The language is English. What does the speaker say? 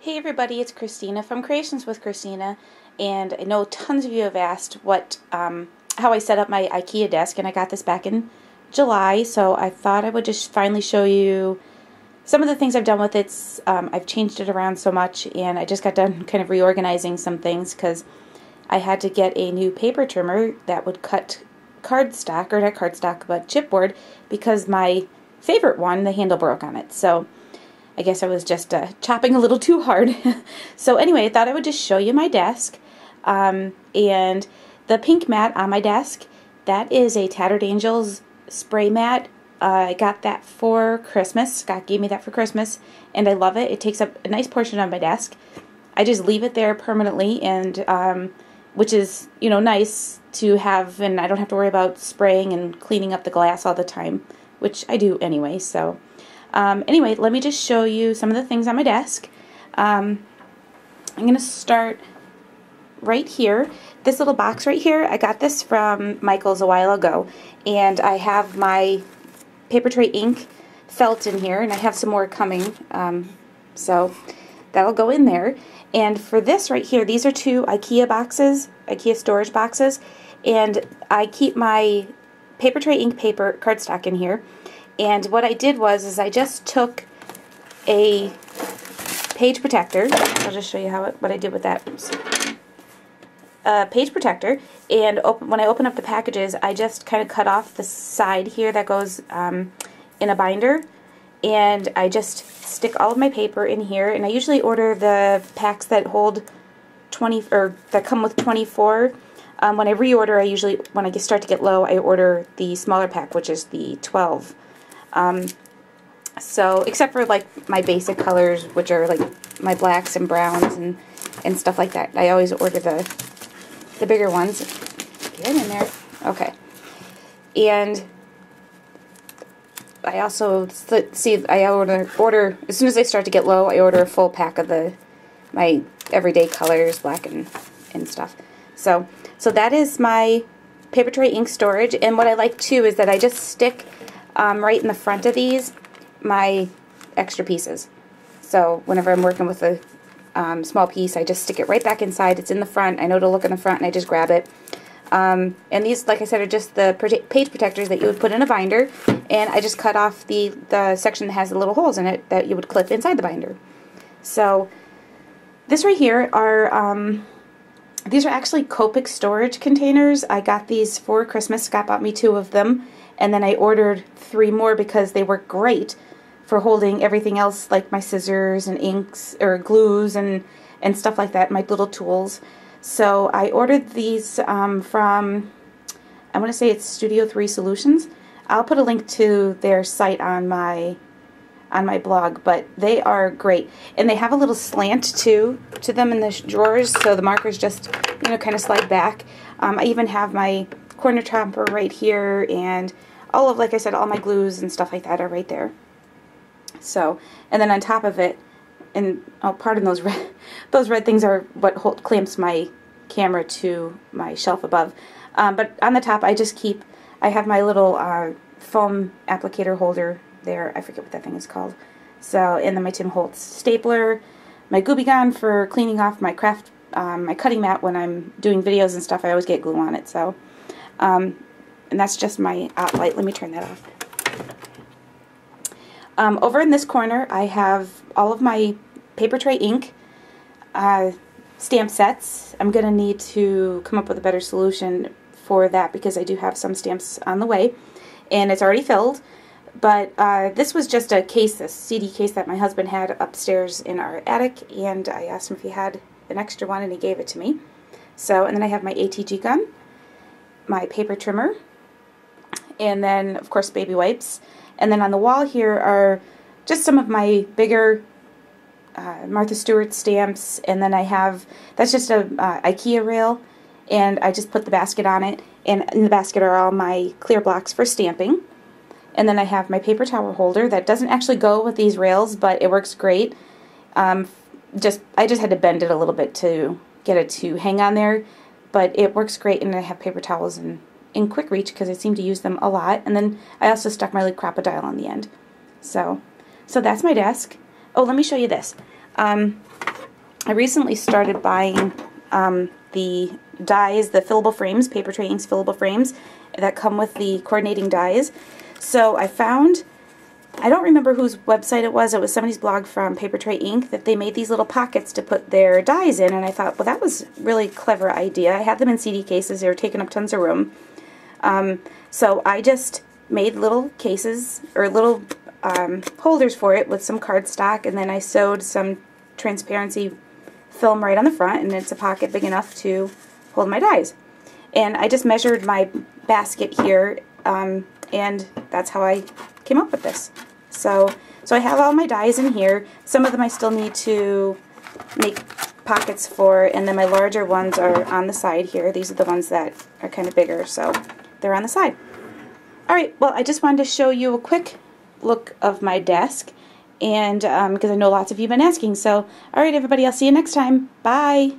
Hey everybody, it's Christina from Creations with Christina, and I know tons of you have asked what um, how I set up my IKEA desk, and I got this back in July, so I thought I would just finally show you some of the things I've done with it. Um, I've changed it around so much, and I just got done kind of reorganizing some things because I had to get a new paper trimmer that would cut cardstock, or not cardstock, but chipboard, because my favorite one, the handle broke on it. So I guess I was just uh, chopping a little too hard. so anyway, I thought I would just show you my desk. Um, and the pink mat on my desk, that is a Tattered Angels spray mat. Uh, I got that for Christmas. Scott gave me that for Christmas, and I love it. It takes up a nice portion of my desk. I just leave it there permanently, and um, which is you know nice to have, and I don't have to worry about spraying and cleaning up the glass all the time, which I do anyway. So um, anyway, let me just show you some of the things on my desk. Um, I'm going to start right here. This little box right here, I got this from Michael's a while ago. And I have my Papertrey Ink felt in here, and I have some more coming. Um, so that'll go in there. And for this right here, these are two IKEA boxes, IKEA storage boxes. And I keep my Papertrey Ink paper cardstock in here. And what I did was is I just took a page protector. I'll just show you how it, what I did with that. A page protector, and open, when I open up the packages, I just kind of cut off the side here that goes um, in a binder, and I just stick all of my paper in here. And I usually order the packs that hold 20 or that come with 24. Um, when I reorder, I usually when I start to get low, I order the smaller pack, which is the 12. Um, so, except for like my basic colors, which are like my blacks and browns and, and stuff like that. I always order the, the bigger ones. Get in there. Okay. And I also, see, I order, order, as soon as I start to get low, I order a full pack of the, my everyday colors, black and, and stuff. So, so that is my Papertrey Ink storage. And what I like too is that I just stick um, right in the front of these my extra pieces. So whenever I'm working with a um, small piece, I just stick it right back inside. It's in the front. I know to look in the front, and I just grab it. Um, and these, like I said, are just the page protectors that you would put in a binder. And I just cut off the, the section that has the little holes in it that you would clip inside the binder. So this right here are, um, these are actually Copic storage containers. I got these for Christmas. Scott bought me two of them and then I ordered three more because they work great for holding everything else like my scissors and inks or glues and and stuff like that, my little tools. So I ordered these um, from, I want to say it's Studio 3 Solutions. I'll put a link to their site on my on my blog, but they are great. And they have a little slant too to them in the drawers, so the markers just, you know, kind of slide back. Um, I even have my corner topper right here and all of, like I said, all my glues and stuff like that are right there. So, and then on top of it, and oh, pardon those red, those red things are what hold, clamps my camera to my shelf above. Um, but on the top, I just keep, I have my little uh, foam applicator holder there. I forget what that thing is called. So, and then my Tim Holtz stapler, my Gooby Gone for cleaning off my craft, um, my cutting mat when I'm doing videos and stuff. I always get glue on it. So, um, and that's just my uh, light. Let me turn that off. Um, over in this corner, I have all of my Papertrey ink uh, stamp sets. I'm going to need to come up with a better solution for that because I do have some stamps on the way. And it's already filled. But uh, this was just a case, a CD case that my husband had upstairs in our attic. And I asked him if he had an extra one, and he gave it to me. So, and then I have my ATG gun, my paper trimmer, and then of course baby wipes. And then on the wall here are just some of my bigger uh, Martha Stewart stamps, and then I have, that's just a uh, Ikea rail, and I just put the basket on it, and in the basket are all my clear blocks for stamping. And then I have my paper towel holder that doesn't actually go with these rails, but it works great. Um, just I just had to bend it a little bit to get it to hang on there, but it works great, and I have paper towels and in quick reach because I seem to use them a lot. And then I also stuck my like Crop-A-Dile on the end. So, so that's my desk. Oh, let me show you this. Um, I recently started buying um, the dies, the fillable frames, Papertrey Inks fillable frames that come with the coordinating dies. So I found, I don't remember whose website it was, it was somebody's blog from Papertrey Ink that they made these little pockets to put their dies in and I thought, well that was really clever idea. I had them in CD cases, they were taking up tons of room. Um, so I just made little cases or little um, holders for it with some cardstock and then I sewed some transparency film right on the front and it's a pocket big enough to hold my dies. And I just measured my basket here um, and that's how I came up with this. So, so I have all my dies in here. Some of them I still need to make pockets for and then my larger ones are on the side here. These are the ones that are kind of bigger so they're on the side. Alright, well I just wanted to show you a quick look of my desk and because um, I know lots of you have been asking. So, alright everybody, I'll see you next time. Bye!